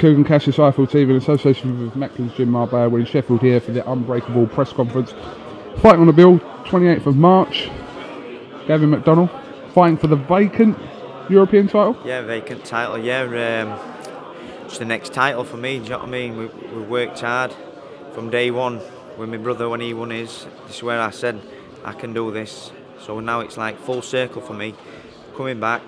Kugan Cassius iFL TV in association with Macklin's Gym Marbella. We're in Sheffield here for the Unbreakable press conference. Fighting on the bill, 28th of March. Gavin McDonnell fighting for the vacant European title. Yeah, vacant title. Yeah, um, it's the next title for me. Do you know what I mean? We, we worked hard from day one with my brother when he won his. This is where I said I can do this. So now it's like full circle for me. Coming back,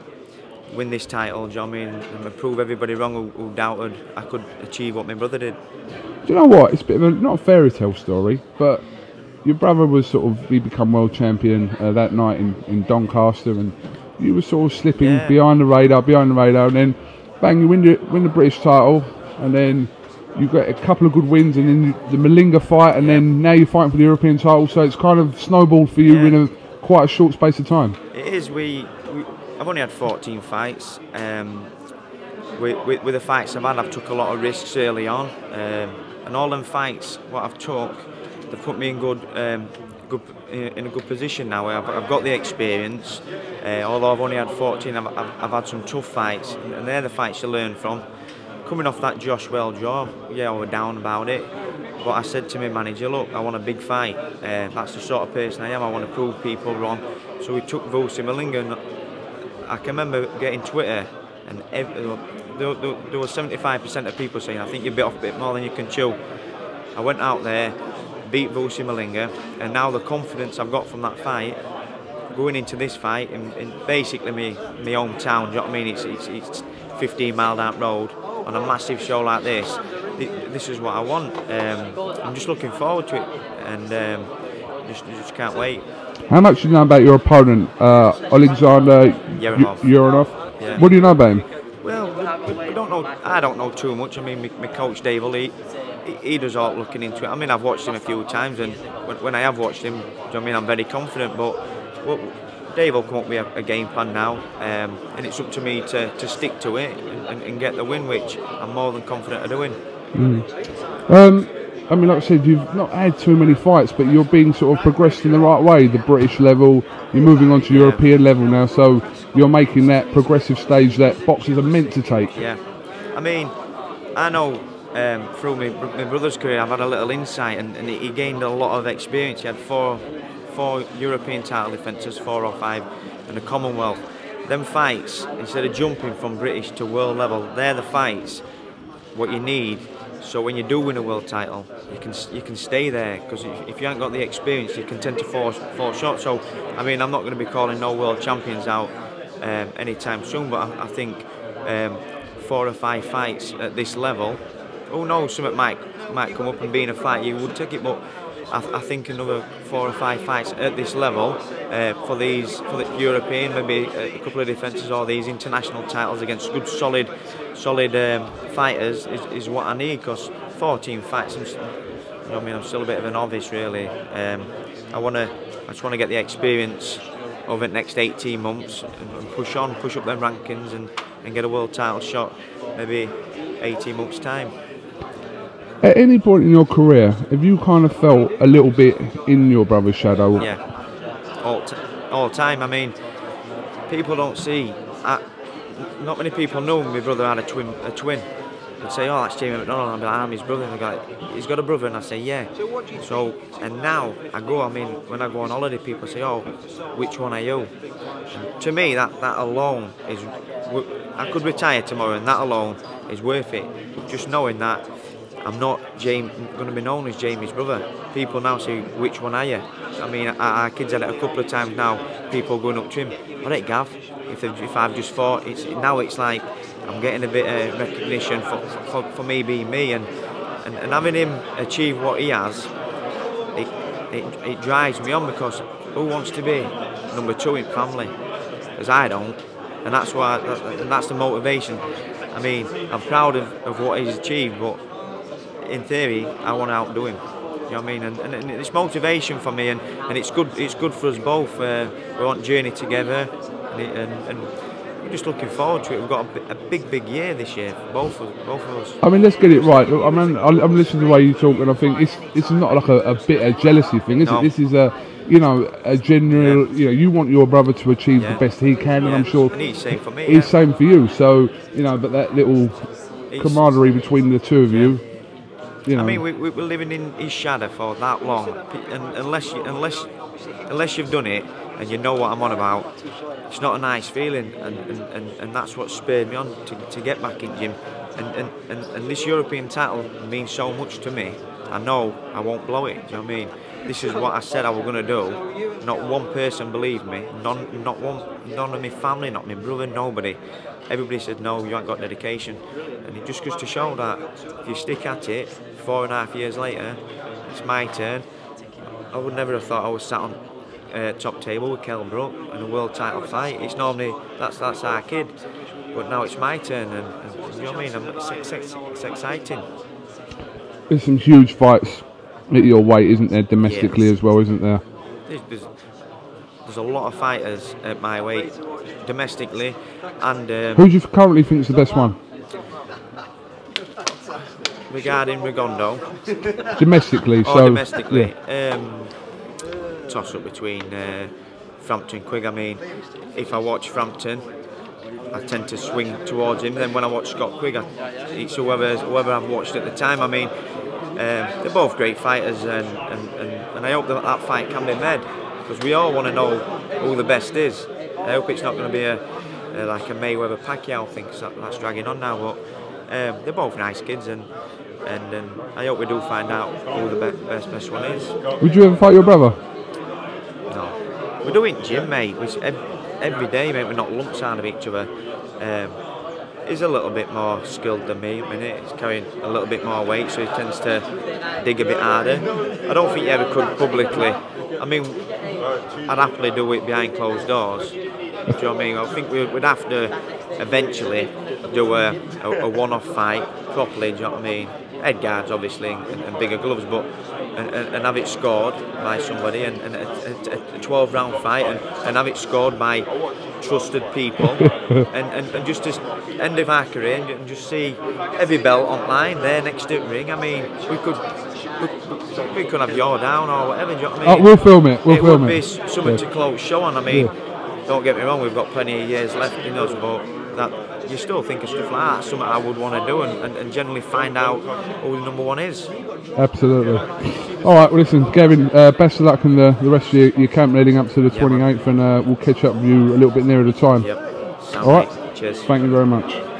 win this title, do you know what I mean? And prove everybody wrong who, who, doubted I could achieve what my brother did. Do you know what? It's a bit of a, not a fairy tale story, but your brother was sort of, he become world champion uh, that night in, in Doncaster and you were sort of slipping yeah. behind the radar, behind the radar, and then bang, you win the, win the British title, and then you get a couple of good wins, and then the Malinga fight, and yeah. then now you're fighting for the European title. So it's kind of snowballed for you yeah. in a quite a short space of time. It is. We, we I've only had 14 fights. Um, with, with, with, the fights I've had, I've took a lot of risks early on, um, and all them fights what I've took, they've put me in good, um, good in a good position now. I've, I've got the experience. Uh, although I've only had 14, I've, I've, I've, had some tough fights, and they're the fights you learn from. Coming off that Josh Wale job, yeah, I was down about it. But I said to my manager, look, I want a big fight. Uh, that's the sort of person I am. I want to prove people wrong. So we took Vusi Malinga I can remember getting Twitter and every, there, there, was 75% of people saying, I think you bit off a bit more than you can chew. I went out there, beat Vusi Malinga, and now the confidence I've got from that fight, going into this fight in, in basically my, my hometown, you know what I mean? It's, it's, it's 15 mile down road on a massive show like this. This is what I want. Um, I'm just looking forward to it, and um, just, just can't wait. How much do you know about your opponent, uh, Alexander Uranov? Yeah. What do you know about him? Well, we don't know. I don't know too much. I mean, my, my coach Dave Lee, he, he, does all looking into it. I mean, I've watched him a few times, and when, when I have watched him, I mean, I'm very confident. But well, Dave will come up with a, a game plan now, um, and it's up to me to, to stick to it and, and, get the win, which I'm more than confident of doing. Mm. Um, I mean, like I said, you've not had too many fights, but you're being sort of progressed in the right way. The British level, you're moving on to European level now, so you're making that progressive stage that boxers are meant to take. Yeah, I mean, I know um, through my, my, brother's career, I've had a little insight, and, and, he gained a lot of experience. He had four, four European title defences, four or five, and a Commonwealth. Them fights, instead of jumping from British to world level, they're the fights. What you need so when you do win a world title, you can you can stay there because if, you haven't got the experience, you can tend to fall fall short. So I mean, I'm not going to be calling no world champions out um, anytime soon, but I, I think um, four or five fights at this level. Oh no, something might might come up and be in a fight you would take it, but I, I think another four or five fights at this level uh, for these for the European, maybe a couple of defences or these international titles against good solid solid um, fighters is, is what I need because 14 fights. I'm, I mean, I'm still a bit of a novice really. Um, I want to, I just want to get the experience over the next 18 months and push on, push up their rankings and, and get a world title shot maybe 18 months time. At any point in your career, have you kind of felt a little bit in your brother's shadow? Yeah, all, t- all time. I mean, people don't see. I, not many people know my brother had a twin. A twin. They'd say, "Oh, that's Jamie McDonnell." I'd be like, "I'm his brother." And they go, "He's got a brother," and I say, "Yeah." So, and now I go. I mean, when I go on holiday, people say, "Oh, which one are you?" And to me, that that alone is. I could retire tomorrow, and that alone is worth it. Just knowing that I'm not going to be known as Jamie's brother. People now say, which one are you? I mean, our, our kids had it a couple of times now, people going up to him, all right, Gav, if, if I've just fought, it's, now it's like I'm getting a bit of recognition for, for, for me being me and, and, and having him achieve what he has, it, it, it drives me on because who wants to be number two in family? Because I don't. And that's why, and that's the motivation. I mean, I'm proud of, of what he's achieved, but in theory, I want to outdo him. You know what I mean? And, and, and, it's motivation for me, and, and it's good. It's good for us both. Uh, we want journey together, and, and, and, we're just looking forward to it. We've got a, a, big, big year this year, both of both of us. I mean, let's get it right. I mean, I'm listening to the way you talk, and I think it's it's not like a, a bit of jealousy thing, is no. it? This is a you know, a general, yeah. you know, you want your brother to achieve yeah. the best he can, yeah. and I'm sure and he's same for me. He's same for you. So, you know, but that little camaraderie between the two of you. You know, I mean, we, we, we're living in his shadow for that long, and unless you, unless unless you've done it and you know what I'm on about, it's not a nice feeling, and, and, and, and that's what spurred me on to, to get back in gym. And, and, and, and this European title means so much to me. I know I won't blow it. You know what I mean? This is what I said I was going to do. Not one person believed me. None, not one, none of my family, not my brother, nobody. Everybody said no, you ain't got dedication, and it just goes to show that if you stick at it, four and a half years later, it's my turn. I would never have thought I was sat on uh, top table with Kell Brook in a world title fight. It's normally that's that's our kid, but now it's my turn, and, and you know what I mean. I'm, it's, it's, it's exciting. there's some huge fights at your weight, isn't there, domestically Yes. as well, isn't there? There's, there's, there's a lot of fighters at my weight, domestically, and um, Who do you currently think is the best one? regarding Rigondeaux, Domestically, so Oh, domestically, yeah. um, toss up between uh, Frampton Quigg. I mean, if I watch Frampton, I tend to swing towards him. Then when I watch Scott Quigg, it's whoever whoever I've watched at the time. I mean, um, they're both great fighters, and, and, and, and I hope that that fight can be made because we all want to know who the best is. I hope it's not going to be a, a like a Mayweather Pacquiao thing 'cause that, that's dragging on now. But um, they're both nice kids, and and, and I hope we do find out who the be- best best one is. Would you ever fight your brother? We're doing gym, mate. Every day, mate, we're not lumps out of each other. Um, he's a little bit more skilled than me at the minute. He's carrying a little bit more weight, so he tends to dig a bit harder. I don't think he ever could publicly. I mean, I'd happily do it behind closed doors. Do you know what I mean? I think we- we'd have to eventually do a, a, a one-off fight properly. Do you know what I mean? Head guards, obviously, and, and bigger gloves, but and, and, have it scored by somebody, and, and a, a, a 12-round fight, and, and have it scored by trusted people, and, and, and just to end of our career, and, just see every belt online there next to the ring. I mean, we could. We, we could have your down or whatever. Do you know what I Oh, mean? we'll film it. We'll it film would it. be something Yeah. to close show on. I mean, don't get me wrong, we've got plenty of years left in us, but that you still think of stuff like that. Something I would want to do, and, and, and generally find out who the number one is. Absolutely. All right, well, listen, Gavin, uh, best of luck in the, the rest of your, your camp leading up to the man. 28th, and uh, we'll catch up with you a little bit nearer the time. Yep. All right. Cheers. Thank you very much.